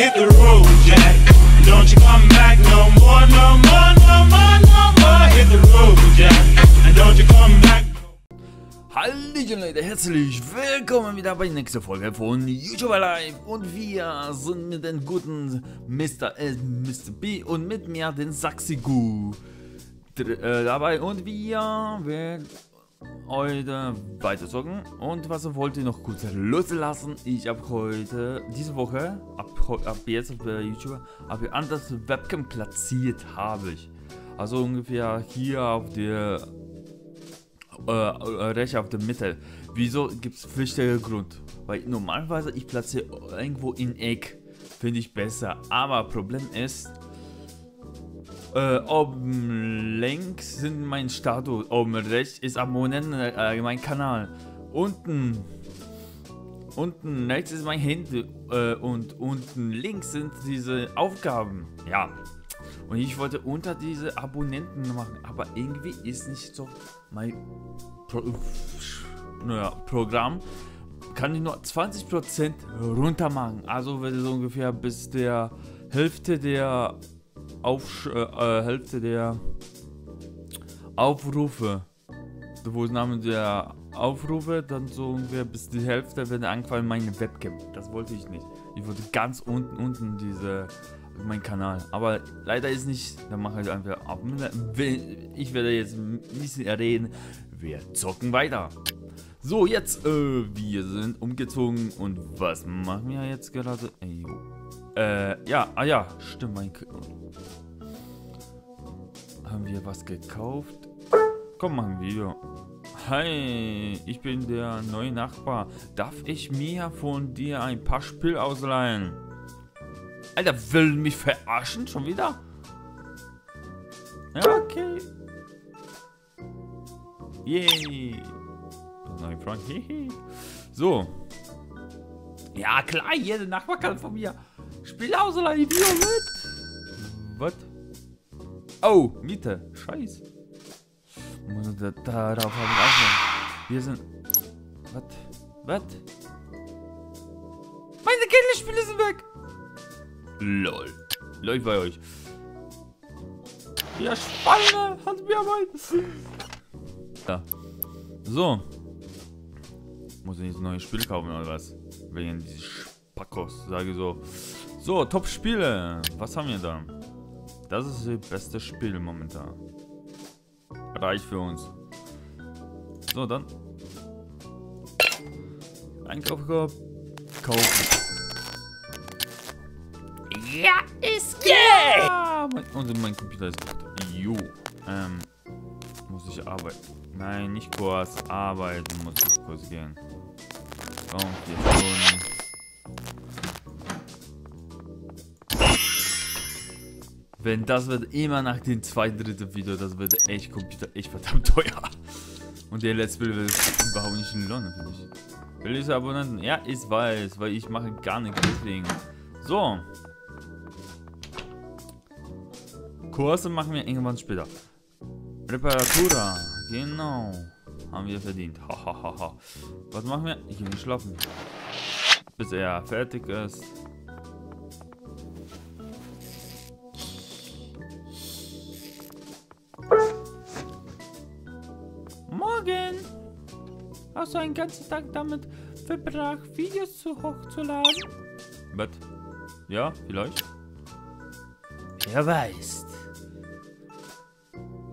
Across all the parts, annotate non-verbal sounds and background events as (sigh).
hit the road, Jack. Don't you come back no more, no more, no more, no more. Hit the road, Jack. And don't you come back. Hallöchen Leute, herzlich willkommen wieder bei der nächsten Folge von YouTuber Live und wir sind mit dem guten Mr. L, Mr. B und mit mir den Saxigu äh, dabei und wir werden heute weiter zocken und was wollte ich noch kurz loslassen, ich habe heute, diese Woche, ab, ab jetzt auf YouTube, habe ich anders Webcam platziert habe ich, also ungefähr hier auf der äh, äh, rechts auf der Mitte. Wieso gibt es wichtiger Grund? Weil normalerweise ich platziere irgendwo in Eck. Finde ich besser. Aber Problem ist, äh, oben links sind mein Status, oben rechts ist Abonnenten, äh, mein Kanal. Unten, unten rechts ist mein Handy äh, und unten links sind diese Aufgaben. Ja. Und ich wollte unter diese Abonnenten machen, aber irgendwie ist nicht so mein Pro naja, Programm kann ich nur 20% runter machen. Also würde so ungefähr bis der Hälfte der Aufsch äh, äh, Hälfte der Aufrufe, wo es Namen der Aufrufe, dann so ungefähr bis die Hälfte würde anfangen meine Webcam. Das wollte ich nicht. Ich wollte ganz unten unten diese mein Kanal. Aber leider ist nicht. Dann mache ich einfach auf. Ich werde jetzt ein bisschen reden. Wir zocken weiter. So, jetzt, äh, wir sind umgezogen und was machen wir jetzt gerade? Ey. Äh, ja, ah ja, stimmt, mein... K Haben wir was gekauft? Komm, machen wir Video. Hi, ich bin der neue Nachbar. Darf ich mir von dir ein paar Spiel ausleihen? Alter, will mich verarschen? Schon wieder? Ja, okay. Yay. Nein, Frank. So. Ja, klar, jeder Nachbar kann von mir Spielausleihe Video mit. Was? Oh, Miete. Scheiß. Muss da, darauf habe ich auch. Wir sind. Was? Was? Meine Kinderspiele sind weg. Lol. Läuft bei euch. Ja, Schweine. Hat mir aber. Ja. So. Muss ich jetzt ein neues Spiel kaufen oder was? Wegen dieses Spackos, sage ich so. So, Top-Spiele. Was haben wir da? Das ist das beste Spiel momentan. Reicht für uns. So, dann. Einkaufskorb. Kaufen. Ja, ist yeah! Mein, und mein Computer ist gut. Jo. Ähm. Muss ich arbeiten? Nein, nicht kurz. Arbeiten muss ich kurz gehen. Komm, vier Stunden. Wenn das wird immer nach dem zweiten, dritten Video, das wird echt Computer echt verdammt teuer. Und der Let's Play wird überhaupt nicht in Lohn, finde ich. Will ich Abonnenten? Ja, ich weiß, weil ich mache gar nichts deswegen. So. Kurse machen wir irgendwann später. Reparatura, genau. Haben wir verdient. Hahaha. Ha, ha. Was machen wir? Ich gehe schlafen. Bis er fertig ist. Hast du einen ganzen Tag damit verbracht, Videos zu hochzuladen? Was? Ja, vielleicht? Wer weiß.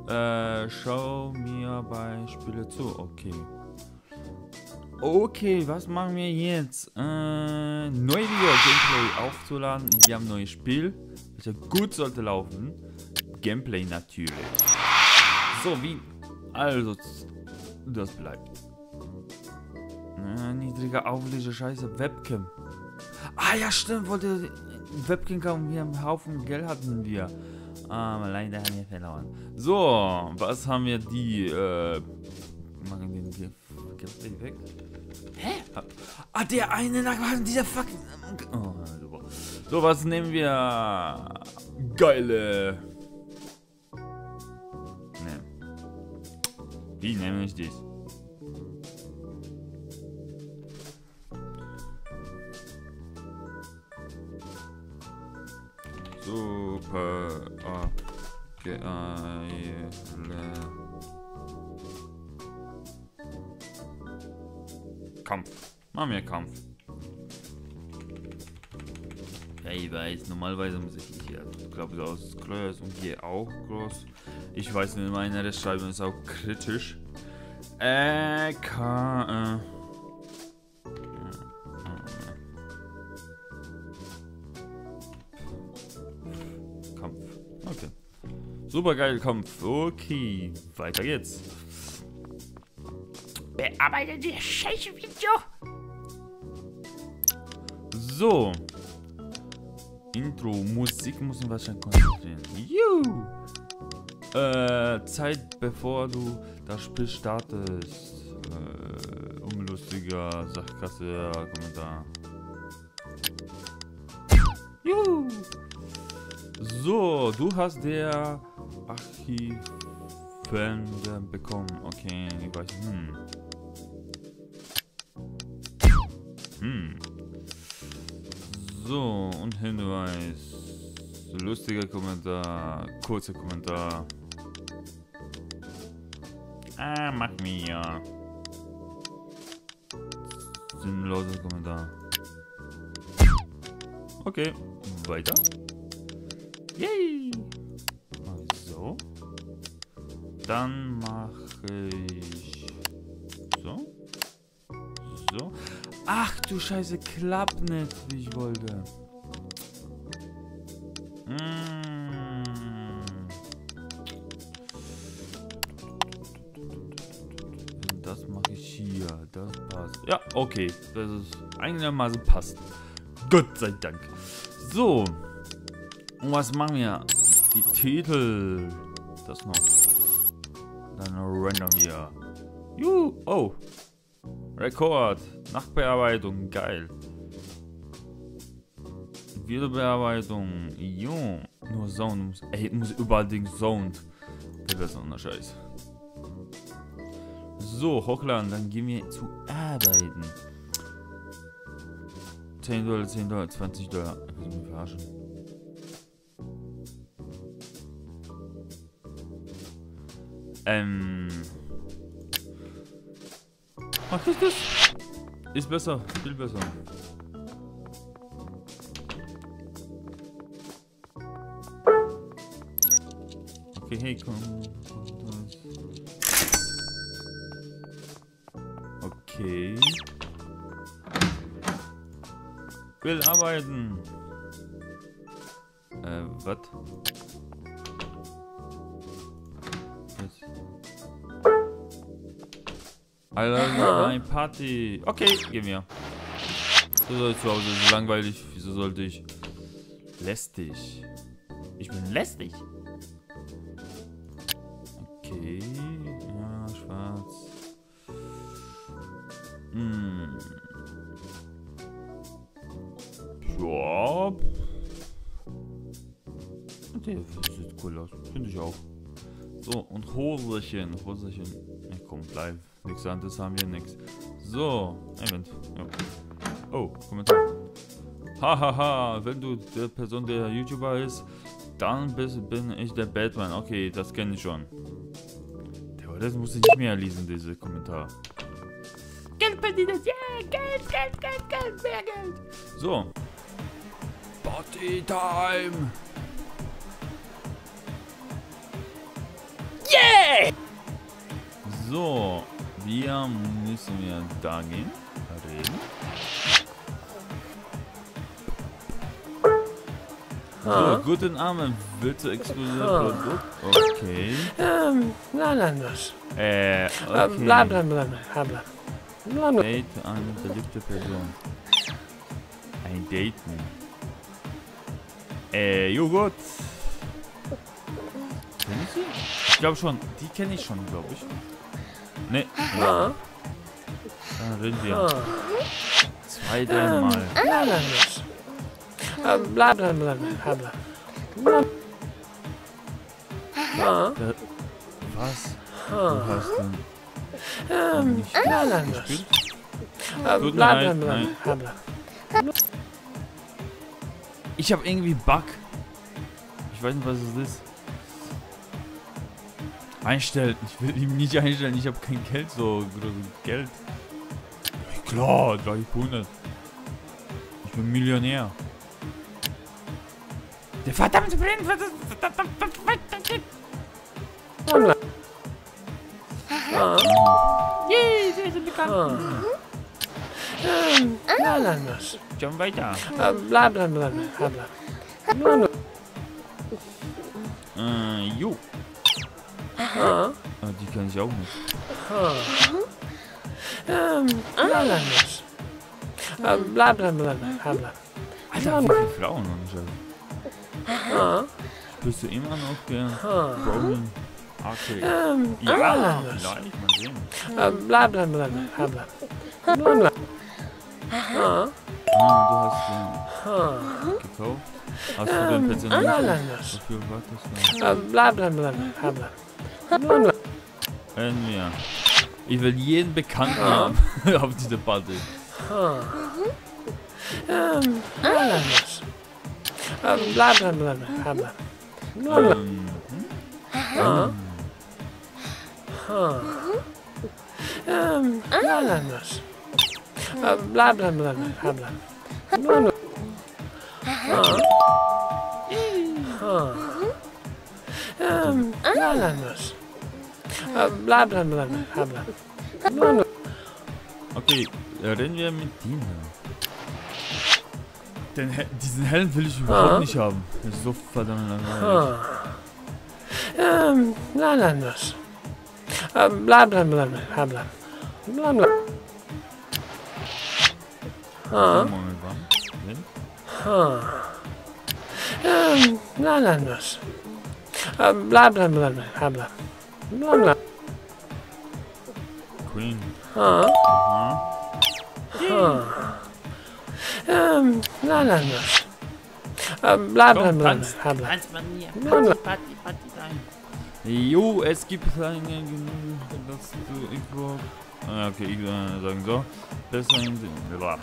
Äh, schau mir bei Spiele zu. Okay. Okay, was machen wir jetzt? Äh, neue Video Gameplay aufzuladen. Wir haben ein neues Spiel. Das gut sollte laufen. Gameplay natürlich. So, wie. Also, das bleibt. Niedriger Auflöser, scheiße. Webcam. Ah ja, stimmt, wollte Webcam kaufen. Wir haben einen Haufen Geld hatten wir. Aber leider haben wir verloren. So, was haben wir die? Äh, machen den Gameplay weg. Hä? Ah, der eine Nachbar, dieser fucking. Oh, super. So, was nehmen wir? Geile. Ne. Wie nenne ich dies? Super. Geile. Kampf. Machen wir Kampf. Ja, ich weiß, normalerweise muss ich hier, ich glaube, so aus groß und hier auch groß. Ich weiß nicht, meine Rechtschreibung ist auch kritisch. Äh, K, äh. Super geil Kampf. Okay, weiter geht's. Bearbeitet die scheiße Video. So. Intro, Musik muss ich wahrscheinlich konzentrieren. Juhu. Äh, Zeit bevor du das Spiel startest. Äh, unlustiger Sachkasse, Kommentar. Juhu. So, du hast der Archivende bekommen. Okay, ich weiß. Hm. Hm. So, und Hinweis. Lustiger Kommentar, kurzer Kommentar. Ah, mach mir. Sinnloser Kommentar. Okay, weiter. Yay! Dann mache ich so. So. Ach du Scheiße, klappt nicht, wie ich wollte. Mm. Das mache ich hier. Das passt. Ja, okay. Das ist einigermaßen passt. Gott sei Dank. So. Und was machen wir? Die Titel. Das noch. Oh. Rekord. Nachbearbeitung. Geil. Wiederbearbeitung. Jo. Nur Sound. Ey, muss überall Ding Sound. Ist ein Scheiß. So, hochladen. Dann gehen wir zu arbeiten. 10 Dollar, 10 Dollar, 20 Dollar. Ich muss mich verarschen. Ähm. Was ist das? Ist besser, viel besser. Okay, hey, komm. Okay. Will arbeiten. Äh, was? Alter, (laughs) ein Party. Okay, gehen wir. So soll ich zu Hause, ist langweilig. Wieso sollte ich? Lästig. Ich bin lästig. Okay. Ja, schwarz. Hm. Ja. Der sieht cool aus. Finde ich auch. So, und Hoserchen. Hoserchen. Ja, komm, bleib. Nichts anderes haben wir nix. So, Event. Ja. Oh, Kommentar. Hahaha, wenn du der Person der YouTuber ist, dann bist, bin ich der Batman. Okay, das kenne ich schon. Aber das muss ich nicht mehr lesen, diese Kommentar. Geld verdienen. Yeah, Geld, Geld, Geld, Geld, mehr Geld. So. Party Time. Yeah! So, wir müssen wir da gehen. Reden. So, guten Abend, bitte exklusive Produkt. Okay. Ähm, nein, anders. Äh, Okay. Bla, bla, bla, bla, bla. Bla, bla. Date eine beliebte Person. Ein Daten. Äh, Joghurt. Kenn ich sie? Ich glaube schon. Die kenne ich schon, glaube ich. Ne, Ah, dann reden wir. ah. Zwei. Ähm, bla, bla, bla, bla, bla. Bla. Ah, Äh, was? Du ah. hast denn Ähm, gespielt? Ähm, Tut mir leid, nein. Ich habe irgendwie Bug. Ich weiß nicht, was es ist. Einstellen. Ich will ihm nicht einstellen. Ich habe kein Geld so. Oder so Geld. Klar, 300. Ich bin Millionär. Der verdammte Blind wird Yay, sehr, sehr bekannt. Ah. Ähm, Lalanus. Schon weiter. Äh, bla bla bla bla bla. Äh, jo. Ah, Ah, die kann ich auch nicht. ähm, Lalanus. Äh, bla bla bla bla bla. Alter, wie viele Frauen anscheinend. Ah, Bist du immer noch ah, Browning Arcade? ähm, Ja, vielleicht, mal sehen. Äh, bla bla bla bla bla. Nun, ah, Ah, du hast den ah, gekauft. Hast du den persönlich? Lalanus. Wofür war das denn? Äh, bla bla bla bla Nun, Entweder. Ich will jeden Bekannten haben (laughs) auf dieser Party. ah, ähm, Lalanus. Äh, bla bla bla bla. Bla. Nun, Ähm, ah, ah, ähm, Lalanus. Äh, bla bla bla bla. Bla. Ah, ah, ähm, Lalanus. Äh, bla bla bla bla bla. Okay, äh, reden wir mit Dina. Den, He- diesen Helm will ich überhaupt Ah. nicht haben. Das ist so verdammt langweilig. ah, ähm, Lalanus. Äh, bla bla bla bla bla. Bla bla. Ah, mit wann? Ah, ähm, Lalanus. Äh, bla bla bla bla bla. Bla bla. Queen. Ah, Aha. ah, ähm, Lalanus. Äh, bla bla Komm, bla tanz. bla bla. Als man hier Party. Party, Party sein. Jo, es gibt eine genug, dass du irgendwo. Ah, okay, ich äh, sagen so. Besser in den. Bla.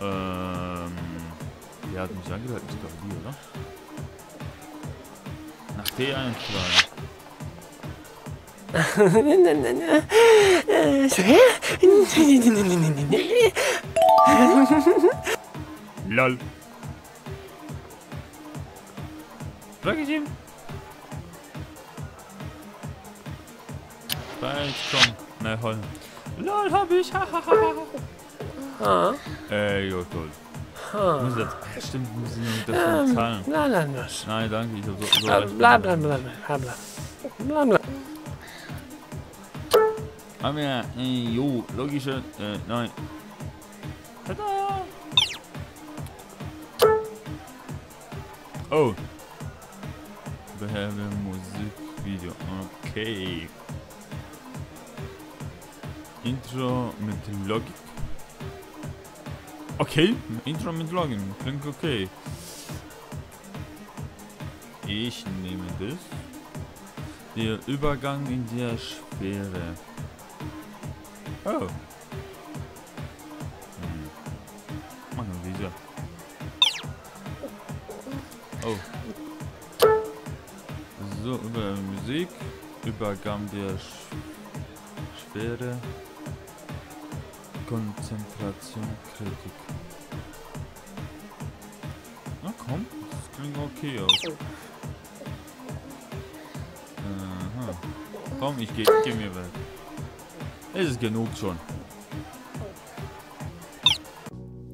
Ähm. Der hat mich angehalten, ich glaube die, oder? Nach T eintragen. LOL. Sag ich ihm? Bald, komm. Na, hol. LOL, hab ich. hahaha. Ah, Ey, jo, toll. Muss jetzt. Stimmt, muss ich noch dafür ähm, zahlen. Lalanus. Nein, danke, ich hab so. so Äh, bla bla bla bla bla. Bla bla. Haben wir, äh, jo, logische, äh, nein. Tada! Oh. Behebe Musikvideo, okay. Intro mit Logik. Okay, Intro mit Logik, klingt okay. Ich nehme das. Der Übergang in der Schwere. Oh. Hm. Wir diese. Oh. So, über Musik. Übergang der Sch. Konzentration, Kritik. Na komm, das klingt okay aus. Aha. Komm, ich geh, geh mir weg. Es ist genug schon.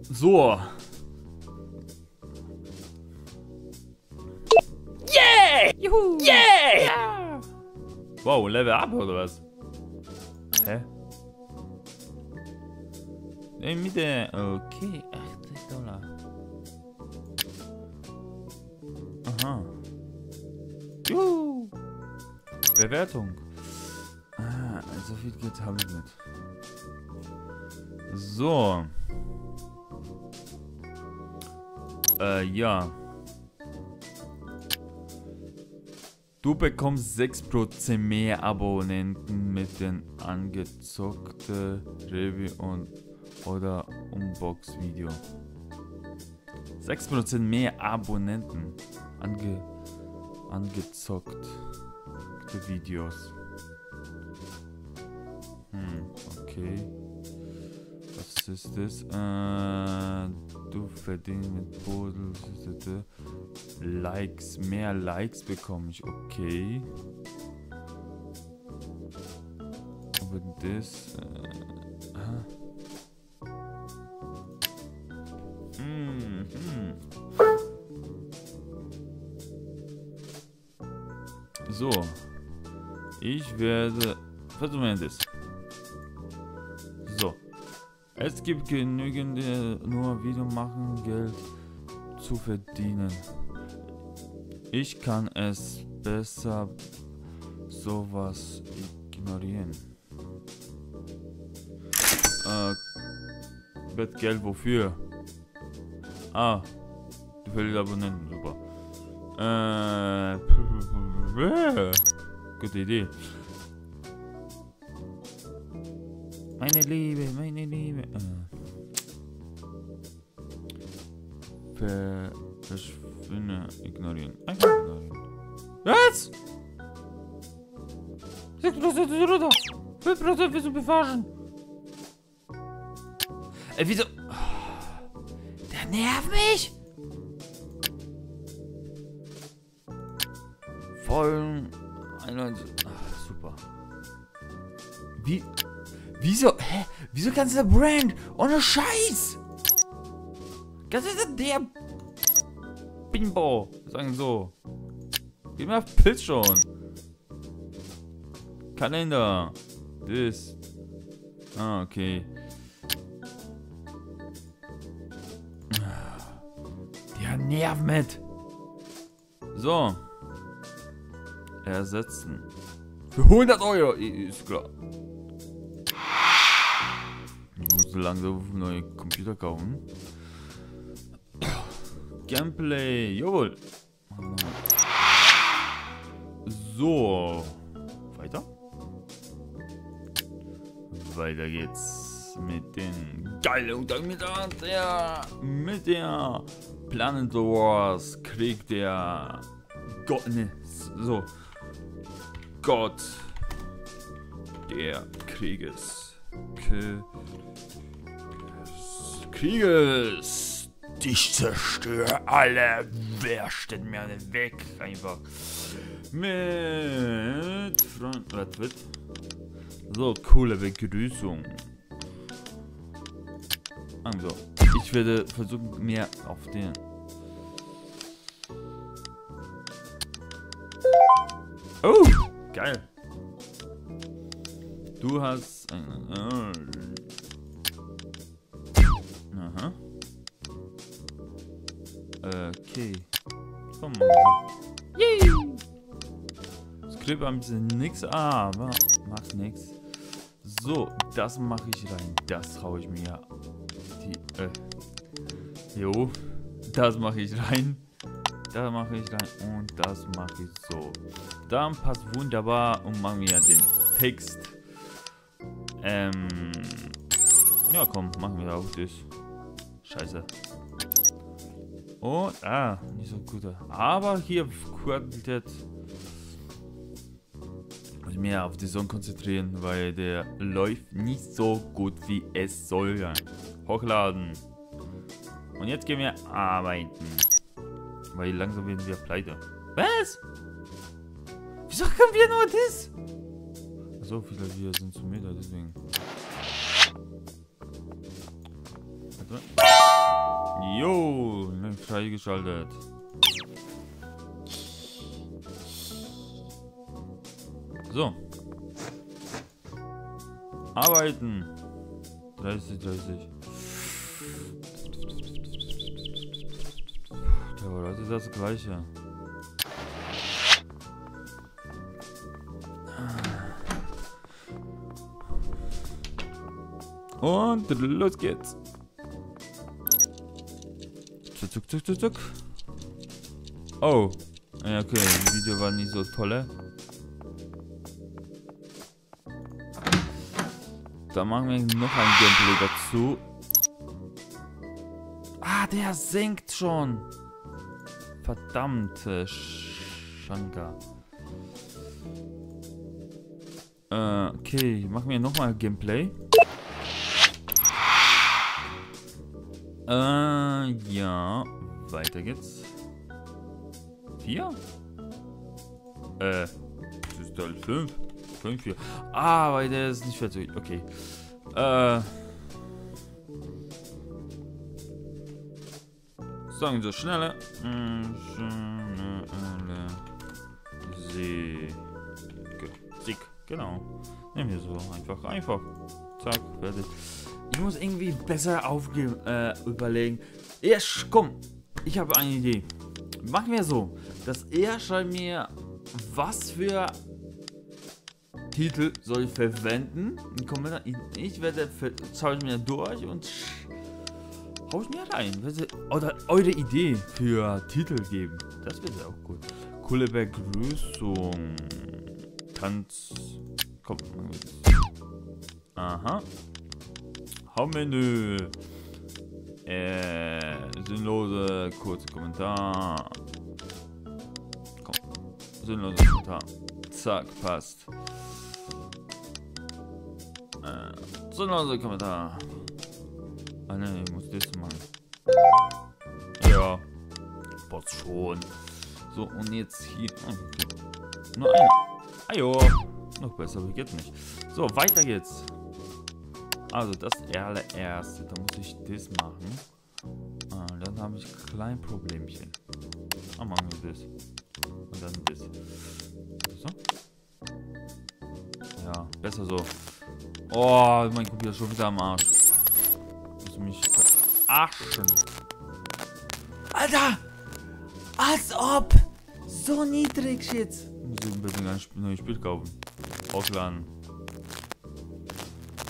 So. Juhu! Yeah! Wow, Level up oder was? Mitte. Okay, 80 Dollar. Bewertung. Ah, so viel Geld habe ich nicht. So. Äh, ja. Du bekommst 6% mehr Abonnenten mit den angezockten Review und oder Unbox-Video. 6% mehr Abonnenten ange, angezockt. Die Videos. Hm, okay. Was ist das? Äh, du verdienst mit Bodel. Likes. Mehr Likes bekomme ich. Okay. Aber das. Äh, Mhm. So. Ich werde. Versuchen wir das. So. Es gibt genügend äh, nur Video machen, Geld zu verdienen. Ich kann es besser sowas ignorieren. Äh, wird Geld wofür? Ah, willst Abonnenten, super. Äh, (laughs) gute Idee. Meine Liebe, meine Liebe. Äh. Ver verschwinde, ignorieren. Einfach ignorieren. Was? 6% ist runter. 5% willst du beforschen. Ey, wieso? Der nervt mich. Voll. 91. Ach, super. Wie? Wieso? Hä? Wieso kannst du der Brand? Ohne Scheiß! Das ist der Bimbo. Sagen so. Geh mir auf Pilz schon. Kalender. Das. Ah, okay. Der nervt mit. So. Ersetzen. Für 100 Euro. Ist klar. Ich muss so langsam neue Computer kaufen. Gameplay. Jawohl. So. Weiter. Weiter geht's mit den geilen mit der mit der Planet Wars Krieg der Gott ne so. Gott der Krieges K Krieges ich zerstöre alle wer steht mir weg? Einfach mit Freund was wird? So coole Begrüßung. Also ich werde versuchen mehr auf den Oh, geil. Du hast einen. Aha. Okay. Komm mal. Yay. Skript ein bisschen nix, aber macht nix. So, das mache ich rein. Das hau ich mir. Äh. Jo. Das mache ich rein. Da mache ich rein und das mache ich so. Dann passt wunderbar und machen wir den Text. Ähm. Ja, komm, machen wir auch das. Scheiße. Und, ah, nicht so gut. Aber hier Qualität. Muss mehr auf die Song konzentrieren, weil der läuft nicht so gut wie es soll. Hochladen. Und jetzt gehen wir arbeiten. Weil langsam werden wir pleite. Was? Wieso können wir nur das? So viele wir sind zu Meter, deswegen. Warte. Jo, freigeschaltet. So. Arbeiten. 30, 30. Ja, das gleiche. Und los geht's. Zuck, zuck, zuck, zuck. Oh. Ja, okay, das Video war nicht so toll. Da machen wir noch ein Gameplay dazu. Ah, der singt schon. Verdammte Schanka. Äh, okay, machen wir nochmal Gameplay. Äh, ja. Weiter geht's. Vier? Äh, das ist Teil 5. 5, 4. Ah, weil der ist nicht fertig. Okay. Äh. Sagen Sie schneller. Mm, Schneller. Sieg. Genau. Nehmen wir so einfach. Einfach. Zack, fertig. Ich muss irgendwie besser aufge äh, überlegen. Erst, komm. Ich habe eine Idee. Machen wir so, dass er schreibt mir, was für Titel soll ich verwenden. Ich werde schaue ich mir durch und hau ich mir rein. Oder eure Idee für Titel geben. Das wäre auch gut. Coole Begrüßung. Tanz. Komm. Aha. Hauptmenü. Äh, sinnlose kurze Kommentar. Komm. Sinnlose Kommentar. Zack, passt. Äh, sinnlose Kommentar. Ah ne, ich muss das machen. Ja. Passt schon. So, und jetzt hier. Okay. Nur eine. Ajo. Noch besser, aber geht nicht. So, weiter geht's. Also das allererste, da muss ich das machen. Ah, dann habe ich ein kleines Problemchen. Ah, machen wir das. Und dann das. So. Ja, besser so. Oh, mein Computer ist schon wieder am Arsch. Verarschen. Alter! Als ob! So niedrig jetzt. Muss ich ein bisschen ein neues Spiel kaufen. Ausladen.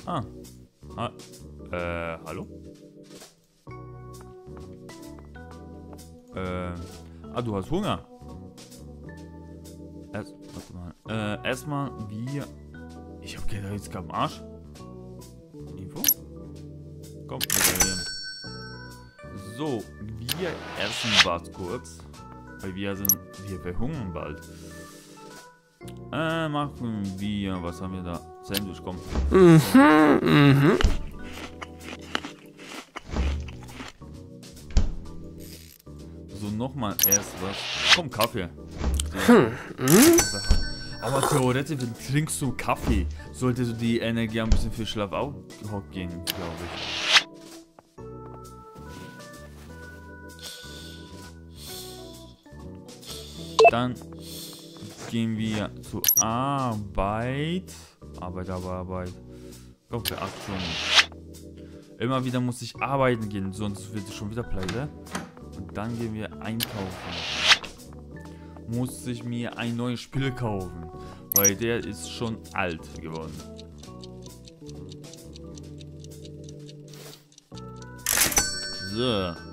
Ah. Ah, äh, hallo? Äh, ah, du hast Hunger. Erst, warte mal. Äh, erstmal, wir. Ich hab gedacht, jetzt kam Arsch. Info? Komm, wieder hin. So, wir essen was kurz. Weil wir sind, wir verhungern bald. Äh, machen wir, was haben wir da? Sandwich, komm. Mhm, mhm. So, nochmal erst was. Komm, Kaffee. So. Hm, Aber theoretisch, wenn trinkst du Kaffee, sollte so die Energie ein bisschen für Schlaf auch gehen, glaube ich. Dann gehen wir zur Arbeit. Arbeit, aber Arbeit. Komm, für 8 Stunden. Immer wieder muss ich arbeiten gehen, sonst wird es schon wieder pleite. Und dann gehen wir einkaufen. Muss ich mir ein neues Spiel kaufen. Weil der ist schon alt geworden. So.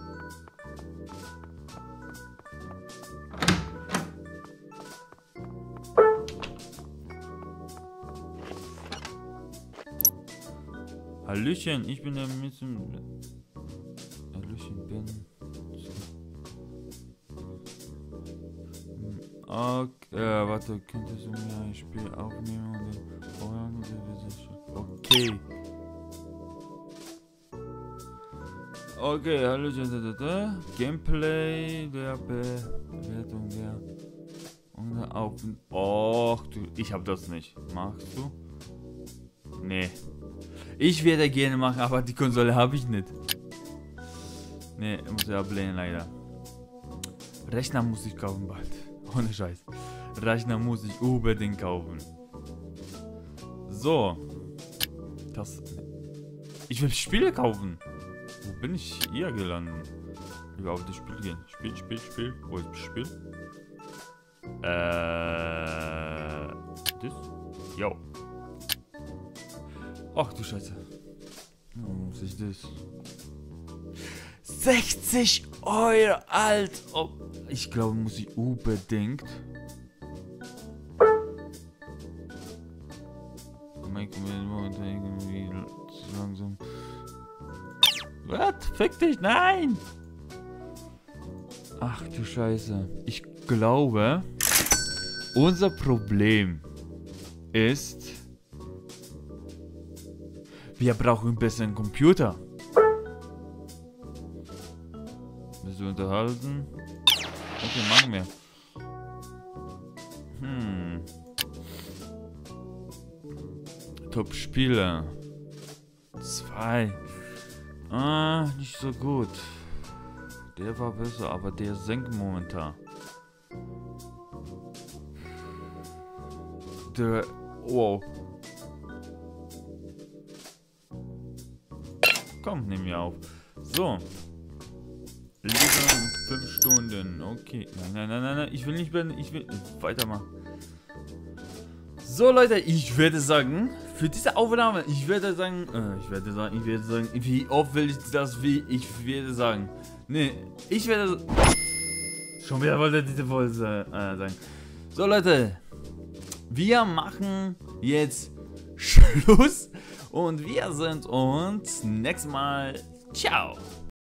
Hallöchen, ich bin der Mitten. Hallöchen, bin. Okay, äh, warte, könntest du mir ein Spiel aufnehmen dann vorher Okay. Okay, Hallöchen. Gameplay der Bewertung der. Und auf. Och, du, ich hab das nicht. Machst du? Nee. Ich werde gerne machen, aber die Konsole habe ich nicht. Ne, muss ich ablehnen leider. Rechner muss ich kaufen bald. (laughs) Ohne Scheiß. Rechner muss ich unbedingt kaufen. So. Das. Ich will Spiele kaufen. Wo bin ich hier gelandet? Ich will auf das Spiel gehen. Spiel, Spiel, Spiel. Wo ist das Spiel? Äh. Das? Jo. Ach du Scheiße. Oh, muss ich das? 60 Euro, alt. Oh, ich glaube, muss ich unbedingt. Was? Fick dich, nein! Ach du Scheiße. Ich glaube, unser Problem ist, wir brauchen einen besseren Computer. Willst du unterhalten? Okay, machen wir. Hm. Top-Spieler. Zwei. Ah, nicht so gut. Der war besser, aber der senkt momentan. Der. Wow. Komm, nimm mir auf. So. Lieber fünf Stunden. Okay. Nein, nein, nein, nein, nein. Ich will nicht beenden. Ich will weitermachen. So, Leute, ich werde sagen, für diese Aufnahme, ich werde sagen, äh, ich werde sagen, ich werde sagen, wie oft will ich das, wie ich werde sagen. Nee, ich werde. Schon wieder wollte diese Folge äh, sagen. So, Leute, wir machen jetzt Schluss und wir sind uns nächstes Mal. Ciao.